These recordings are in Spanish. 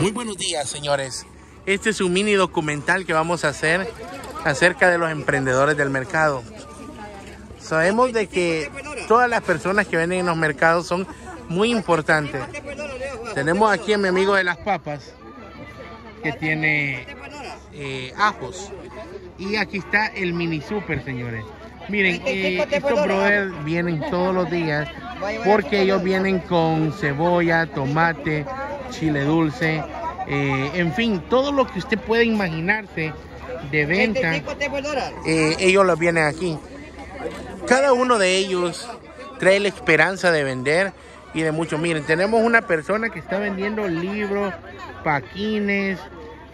Muy buenos días, señores. Este es un mini documental que vamos a hacer acerca de los emprendedores del mercado. Sabemos de que todas las personas que venden en los mercados son muy importantes. Tenemos aquí a mi amigo de las papas que tiene eh, ajos. Y aquí está el mini super, señores. Miren, eh, estos brothers vienen todos los días porque ellos vienen con cebolla, tomate, chile dulce, eh, en fin, todo lo que usted puede imaginarse de venta, eh, ellos lo vienen aquí. Cada uno de ellos trae la esperanza de vender y de mucho. Miren, tenemos una persona que está vendiendo libros, paquines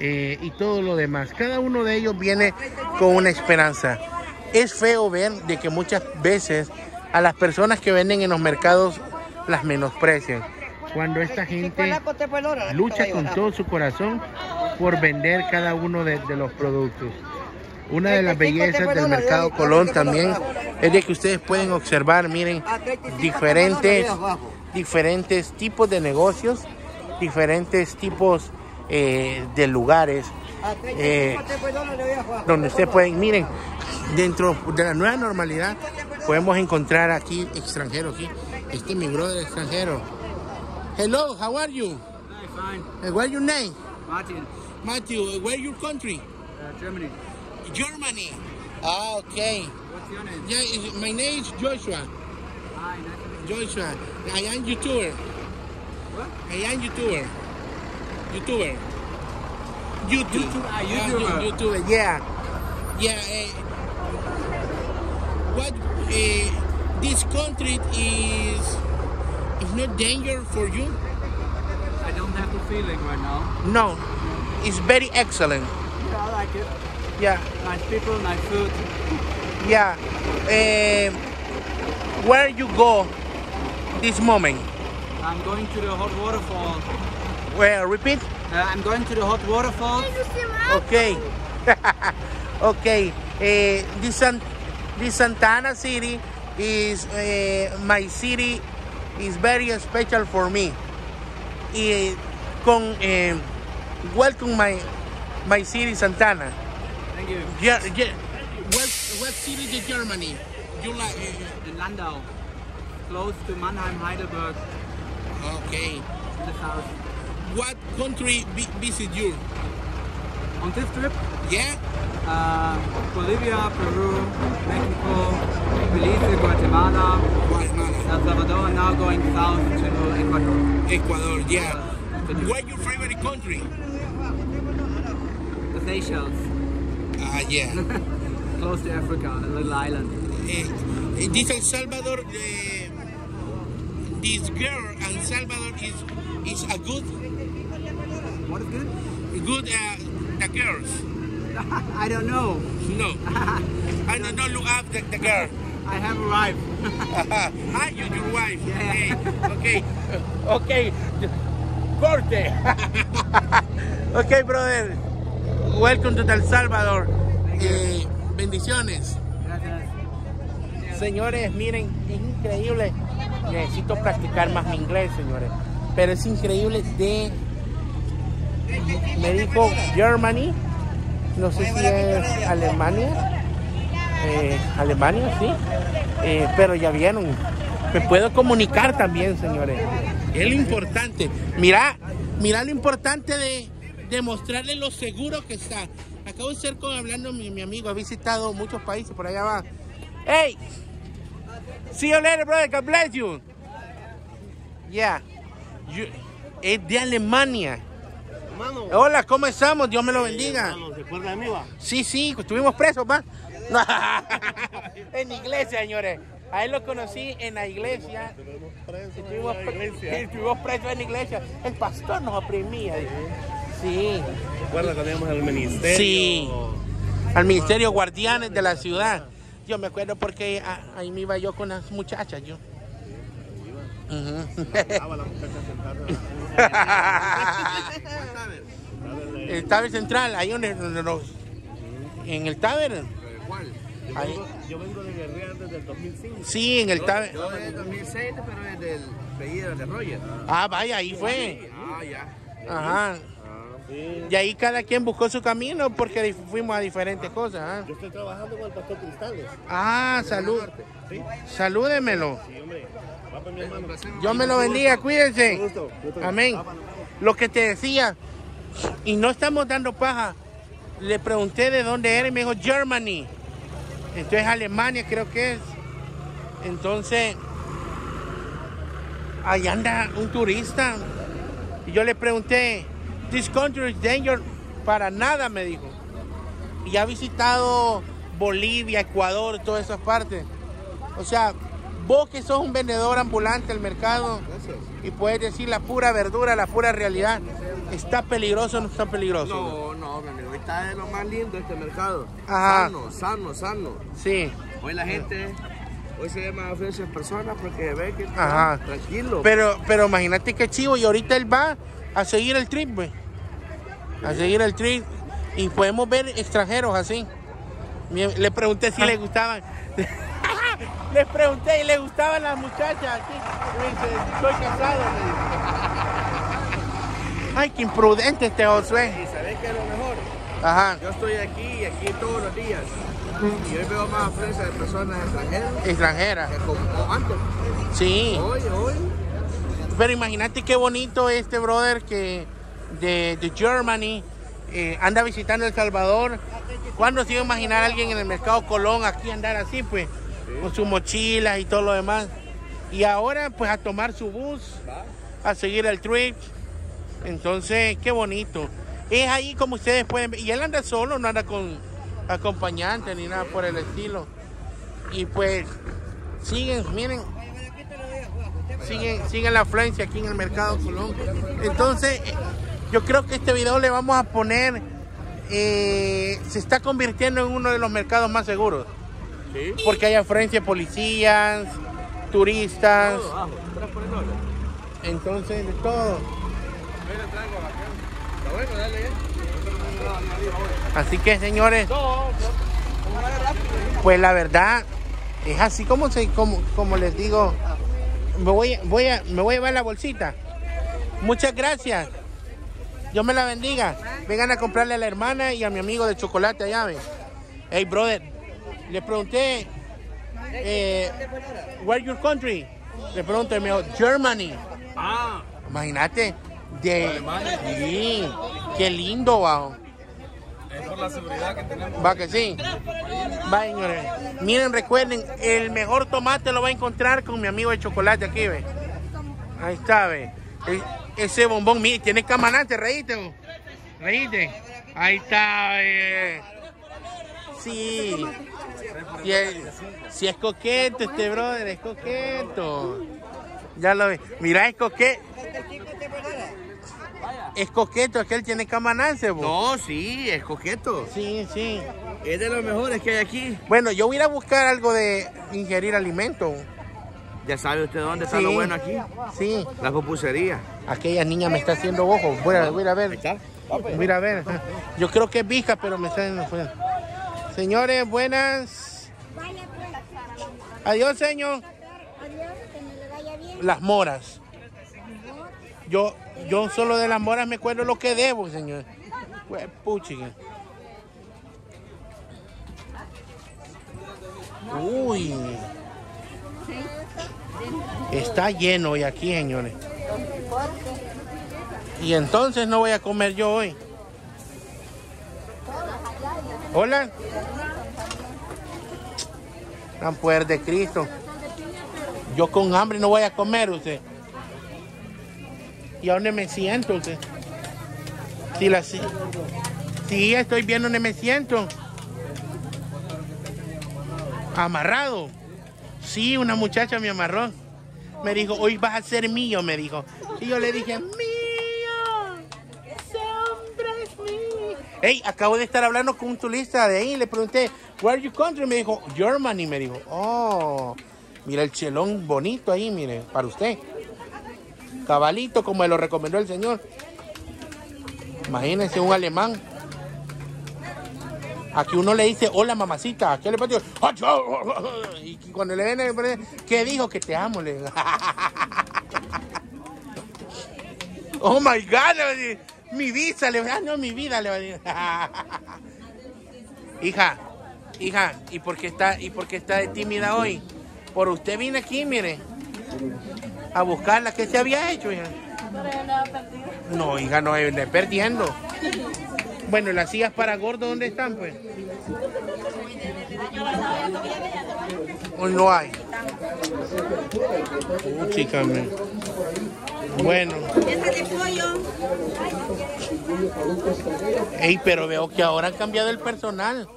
eh, y todo lo demás. Cada uno de ellos viene con una esperanza. Es feo ver de que muchas veces a las personas que venden en los mercados las menosprecian. Cuando esta gente lucha con todo su corazón por vender cada uno de, de los productos. Una de las bellezas del mercado Colón también es de que ustedes pueden observar, miren, diferentes, diferentes tipos de negocios, diferentes tipos eh, de lugares eh, donde ustedes pueden, miren, dentro de la nueva normalidad podemos encontrar aquí extranjeros aquí. Este es mi brother extranjero. Hello, how are you? Fine. Uh, What's your name? Martin, Matthew, uh, where your country? uh, Germany. Germany. Ah, okay. What's your name? Yeah, is- my name is Joshua. Hi, nice to meet Joshua. I am YouTuber. What? I am YouTuber. YouTuber. YouTube. YouTube- ah, Yeah, YouTuber. you- YouTuber. Yeah. Yeah. eh, what? Uh, this country is is not danger for you? you. I don't have the feeling right now. No. It's very excellent. Yeah, I like it. Yeah. Nice people, nice food. Yeah. Eh, where you go this moment? I'm going to the hot waterfall. Where? Repeat. Uh, I'm going to the hot waterfall. Okay. okay. Eh, this, San, this Santana city is eh, my city is very special for me. Y con eh, welcome my my city Santana. Thank you. Yeah, yeah. What what city is Germany? You like? In Landau, close to Mannheim, Heidelberg, okay. in the south. What country vi- visit you? On this trip, Yeah. uh, Bolivia, Peru, Mexico, Belize, Guatemala, Guatemala. El Salvador, and now going south to Ecuador. Ecuador. Yeah. Continue. What your favorite country? The Seychelles, Ah, yeah. close to Africa, a little island. Eh, eh, this El Salvador, eh, this girl El Salvador is is a good What is good? good uh, the girls. I don't know. No, I don't know look up the, girl. I have arrived. Hi, you your wife. Yeah. Okay, okay, okay. Corte. okay, brother. Welcome to El Salvador. Eh, bendiciones. Gracias. Señores, miren, es increíble. Necesito practicar más mi inglés, señores. Pero es increíble de... Me dijo Germany. No sé si es Alemania. Eh, Alemania, sí. Eh, pero ya vieron. Me puedo comunicar también, señores. Es lo importante. Mira, mira lo importante de, de mostrarle lo seguro que está. Acabo de ser con, hablando mi, mi amigo, ha visitado muchos países, por allá va. Hey, see you later, brother. God bless you. Yeah. You- es de Alemania. Hermano, Hola, ¿cómo estamos? Dios me lo bendiga. hermano, ¿se acuerda de mí, va? Sí, sí, estuvimos presos, ¿va? en iglesia, señores. A él lo conocí en la iglesia. Estuvimos, en la iglesia. estuvimos presos en la iglesia. El pastor nos oprimía. Sí. ¿Se acuerda cuando íbamos al ministerio? Sí. Al ministerio guardianes de la ciudad. Yo me acuerdo porque ahí me iba yo con las muchachas, yo. La muchacha sentada. el Taber Central, ahí donde, nos- en el Taber. ¿Cuál? Yo vengo, yo vengo de guerrear desde el 2005. Sí, en el Taber. Yo desde 2007, pero desde el apellido de Roger. Ah, vaya, ahí fue. Ah, ya. Ajá. Sí. Y ahí cada quien buscó su camino porque fuimos a diferentes cosas. ¿ah? Yo estoy trabajando con el pastor Cristales. Ah, salud. Sí, Salúdemelo. sí, hombre. Va con mi hermano. Dios me lo bendiga, cuídense. Gusto. Amén. Lo que te decía, y no estamos dando paja. Le pregunté de dónde era y me dijo Germany. Entonces Alemania creo que es. Entonces, ahí anda un turista. Y yo le pregunté, this country is dangerous. Para nada, me dijo. Y ha visitado Bolivia, Ecuador, todas esas partes. O sea, vos que sos un vendedor ambulante del mercado y puedes decir la pura verdura, la pura realidad, ¿está peligroso o no está peligroso? No, no, mi amigo. Está de lo más lindo este mercado. Ajá. Sano, sano, sano. Sí, Hoy la gente, hoy se ve más felices personas porque ve que Ajá. está tranquilo. pero, pero imagínate qué chivo y ahorita él va a seguir el trip, güey. A seguir el trip y podemos ver extranjeros así. Le pregunté si le gustaban. Les pregunté y le gustaban las muchachas aquí. Me dice, estoy casado. Ay, qué imprudente este Josué. Y sabes que es lo mejor. Ajá, Yo estoy aquí y aquí todos los días. Y hoy veo más afluencia de personas extranjeras extranjera. que como antes. Sí. Hoy, hoy. Pero imagínate qué bonito este brother que de, de Germany eh, anda visitando El Salvador. ¿Cuándo se iba a imaginar a alguien en el mercado Colón aquí andar así, pues? Con sus mochilas y todo lo demás. Y ahora, pues, a tomar su bus, a seguir el trip. Entonces, qué bonito. Es ahí como ustedes pueden ver. Y él anda solo, no anda con acompañante ni nada por el estilo. Y pues, siguen, miren, siguen, siguen la afluencia aquí en el mercado Colón. Entonces, eh, yo creo que este video le vamos a poner, eh, se está convirtiendo en uno de los mercados más seguros, Sí. porque hay afluencia de policías, turistas, entonces de todo. Ya. Así que señores, pues la verdad es así como se, como, como les digo, me voy, voy a, me voy a llevar la bolsita. Muchas gracias. Dios me la bendiga. Vengan a comprarle a la hermana y a mi amigo de chocolate allá. Hey brother, le pregunté, eh, where your country? Le pregunté, me dijo, Germany. Ah, Imagínate, de, sí, qué lindo, wow. Va que sí. Va, señores. Miren, recuerden, el mejor tomate lo va a encontrar con mi amigo de chocolate aquí, ve. Ahí está, ve. Ese bombón, mire, tiene camanante, reíste, vos. reíste. Ahí está, ve. Sí. Si es, si es coqueto este brother, es coqueto. Ya lo ve. Mira, es coqueto. Es coqueto, es que él tiene camanance, vos. No, sí, es coqueto. Sí, sí. Es de los mejores que hay aquí. Bueno, yo voy a ir a buscar algo de ingerir alimento. Ya sabe usted dónde está Sí. lo bueno aquí. Sí, La pupusería. aquella niña me está haciendo ojo. Voy a, voy a ir a ver. Voy a ir a ver. Yo creo que es visca, pero me está haciendo fuera. Señores, buenas. Adiós, señor. Adiós, que me le vaya bien. Las moras. Yo, yo solo de las moras me acuerdo lo que debo, señor. Pues. Uy. Está lleno hoy aquí, señores. Y entonces no voy a comer yo hoy. Hola. Gran poder de Cristo. Yo con hambre no voy a comer usted. ¿Y a dónde me siento usted? Sí, la, sí. sí, estoy viendo dónde me siento. Amarrado. Sí, una muchacha me amarró. Me dijo, hoy vas a ser mío, me dijo. Y yo le dije, mío. Ese hombre es mío. Hey, acabo de estar hablando con un turista de ahí. Le pregunté, where you country? Me dijo, Germany. Me dijo, oh, mira el chelón bonito ahí, mire, para usted. Cabalito, como me lo recomendó el señor. Imagínense un alemán. Aquí uno le dice, hola mamacita. Aquí le pone, y cuando le ven, ¿qué dijo? Que te amo. Le. Oh my God. Mi visa, le. Ah, no, mi vida, le hija, hija, ¿y por qué está, y por qué está de tímida hoy? Por usted vine aquí, mire. A buscarla. ¿Qué se había hecho, hija? No, hija, no, le perdiendo. Bueno, ¿y las sillas para gordo dónde están, pues? Hoy no hay. Uh, chica, Bueno. Ey, pero veo que ahora han cambiado el personal.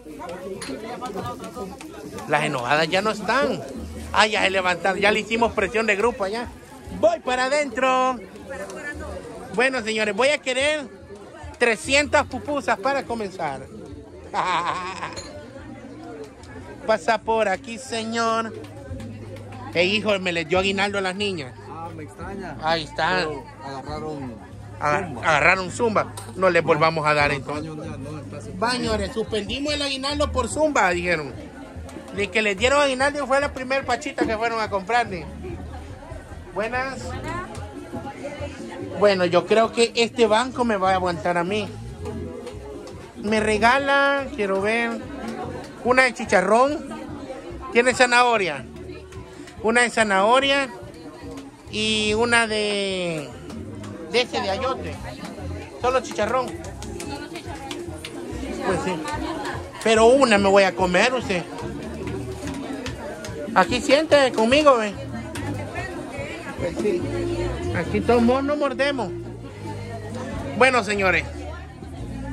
Las enojadas ya no están. Ah, ya se levantaron. Ya le hicimos presión de grupo allá. Voy para adentro. Bueno, señores, voy a querer 300 pupusas para comenzar. Pasa por aquí, señor. Ey, hijo, me les dio aguinaldo a las niñas. Ah, me extraña. Ahí está. Pero agarraron Aga- zumba. agarraron zumba. No les volvamos a dar entonces. Bañores, suspendimos el aguinaldo por zumba, dijeron. Ni que les dieron aguinaldo fue la primer pachita que fueron a comprarle. Buenas. Bueno, yo creo que este banco me va a aguantar a mí. Me regala, quiero ver, una de chicharrón. Tiene zanahoria. Una de zanahoria y una de de ese de ayote. Solo chicharrón. Pues sí. Pero una me voy a comer, usted. Aquí siente conmigo, ve. Pues sí. Aquí todos no mordemos. Bueno, señores.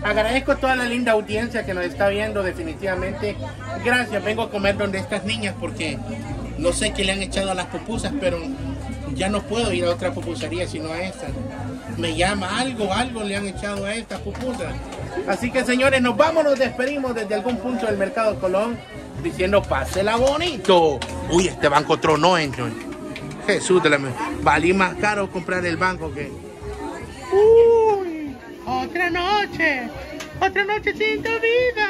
Agradezco a toda la linda audiencia que nos está viendo definitivamente. Gracias, vengo a comer donde estas niñas porque no sé qué le han echado a las pupusas, pero ya no puedo ir a otra pupusería sino a esta. Me llama algo, algo le han echado a estas pupusas. Así que señores, nos vamos, nos despedimos desde algún punto del mercado Colón diciendo pásela bonito. Uy, este banco tronó, entonces. Jesús de la Valí más caro comprar el banco que. Uy, otra noche, otra noche sin tu vida.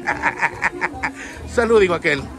Salud, digo aquel.